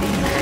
Yeah.